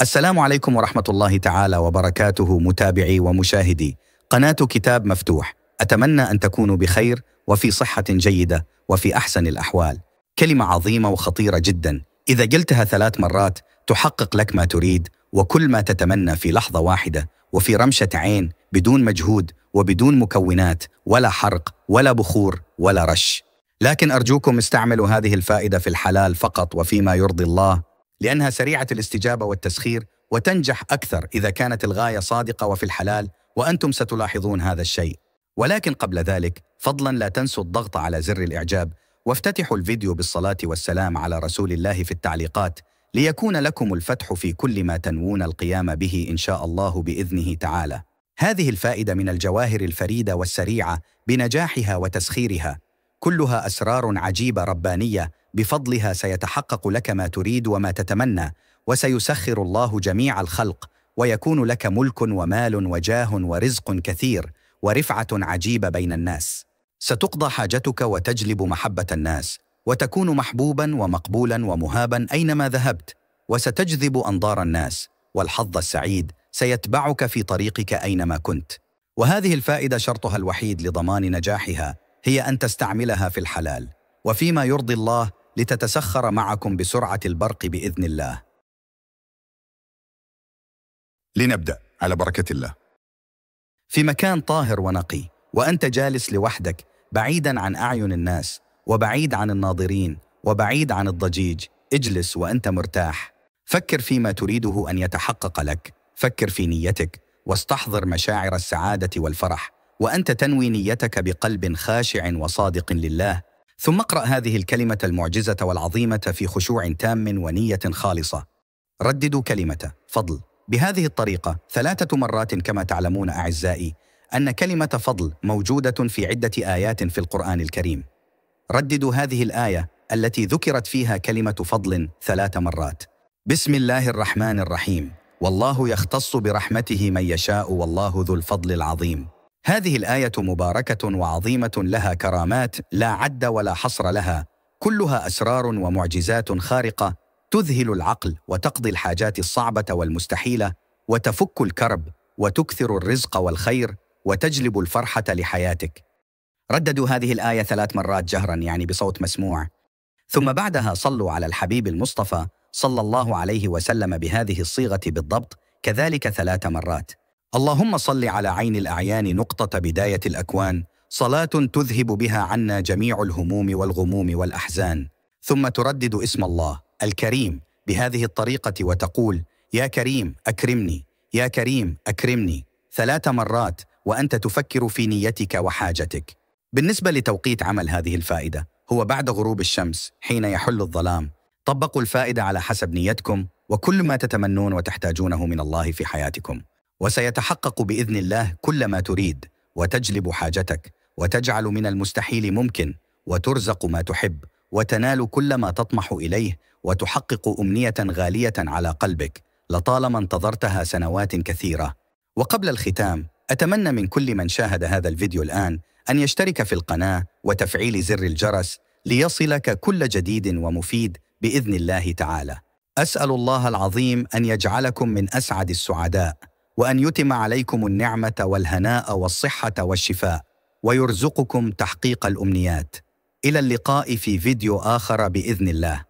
السلام عليكم ورحمة الله تعالى وبركاته متابعي ومشاهدي. قناة كتاب مفتوح. أتمنى أن تكونوا بخير وفي صحة جيدة وفي أحسن الأحوال. كلمة عظيمة وخطيرة جدا. إذا قلتها ثلاث مرات تحقق لك ما تريد وكل ما تتمنى في لحظة واحدة وفي رمشة عين بدون مجهود وبدون مكونات ولا حرق ولا بخور ولا رش. لكن أرجوكم استعملوا هذه الفائدة في الحلال فقط وفيما يرضي الله لأنها سريعة الاستجابة والتسخير وتنجح أكثر إذا كانت الغاية صادقة وفي الحلال وأنتم ستلاحظون هذا الشيء. ولكن قبل ذلك فضلا لا تنسوا الضغط على زر الإعجاب وافتتحوا الفيديو بالصلاة والسلام على رسول الله في التعليقات ليكون لكم الفتح في كل ما تنوون القيام به إن شاء الله بإذنه تعالى. هذه الفائدة من الجواهر الفريدة والسريعة بنجاحها وتسخيرها. كلها أسرار عجيبة ربانية بفضلها سيتحقق لك ما تريد وما تتمنى وسيسخر الله جميع الخلق ويكون لك ملك ومال وجاه ورزق كثير ورفعة عجيبة بين الناس. ستقضى حاجتك وتجلب محبة الناس وتكون محبوبا ومقبولا ومهابا أينما ذهبت وستجذب أنظار الناس والحظ السعيد سيتبعك في طريقك أينما كنت. وهذه الفائدة شرطها الوحيد لضمان نجاحها هي أن تستعملها في الحلال وفيما يرضي الله لتتسخر معكم بسرعة البرق بإذن الله. لنبدأ على بركة الله. في مكان طاهر ونقي وأنت جالس لوحدك بعيدا عن أعين الناس وبعيد عن الناظرين وبعيد عن الضجيج اجلس وأنت مرتاح. فكر فيما تريده أن يتحقق لك فكر في نيتك واستحضر مشاعر السعادة والفرح. وأنت تنوي نيتك بقلب خاشع وصادق لله. ثم اقرأ هذه الكلمة المعجزة والعظيمة في خشوع تام ونية خالصة. رددوا كلمة. فضل. بهذه الطريقة ثلاثة مرات كما تعلمون أعزائي أن كلمة فضل موجودة في عدة آيات في القرآن الكريم. رددوا هذه الآية التي ذكرت فيها كلمة فضل ثلاث مرات. بسم الله الرحمن الرحيم. والله يختص برحمته من يشاء والله ذو الفضل العظيم. هذه الآية مباركة وعظيمة لها كرامات لا عد ولا حصر لها كلها أسرار ومعجزات خارقة تذهل العقل وتقضي الحاجات الصعبة والمستحيلة وتفك الكرب وتكثر الرزق والخير وتجلب الفرحة لحياتك. رددوا هذه الآية ثلاث مرات جهرا يعني بصوت مسموع. ثم بعدها صلوا على الحبيب المصطفى صلى الله عليه وسلم بهذه الصيغة بالضبط كذلك ثلاث مرات. اللهم صل على عين الأعيان نقطة بداية الأكوان صلاة تذهب بها عنا جميع الهموم والغموم والأحزان. ثم تردد اسم الله الكريم بهذه الطريقة وتقول يا كريم أكرمني يا كريم أكرمني. ثلاث مرات وأنت تفكر في نيتك وحاجتك. بالنسبة لتوقيت عمل هذه الفائدة هو بعد غروب الشمس حين يحل الظلام. طبقوا الفائدة على حسب نيتكم وكل ما تتمنون وتحتاجونه من الله في حياتكم. وسيتحقق بإذن الله كل ما تريد وتجلب حاجتك وتجعل من المستحيل ممكن وترزق ما تحب وتنال كل ما تطمح إليه وتحقق أمنية غالية على قلبك لطالما انتظرتها سنوات كثيرة. وقبل الختام أتمنى من كل من شاهد هذا الفيديو الآن أن يشترك في القناة وتفعيل زر الجرس ليصلك كل جديد ومفيد بإذن الله تعالى. أسأل الله العظيم أن يجعلكم من أسعد السعداء. وأن يتم عليكم النعمة والهناء والصحة والشفاء ويرزقكم تحقيق الأمنيات. إلى اللقاء في فيديو آخر بإذن الله.